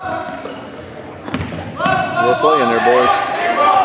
We're playing there, boys.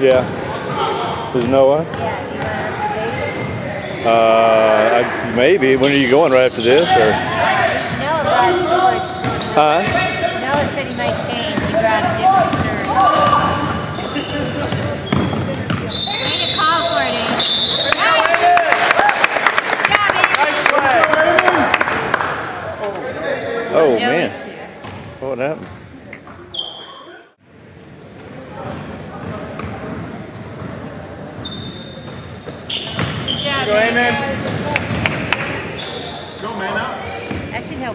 Yeah. There's no one? Uh, I, maybe. When are you going? Right after this? or? No, Huh? 啊？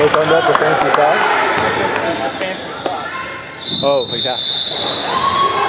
Oh turned up the fancy socks? Those are fancy socks. Oh, yeah.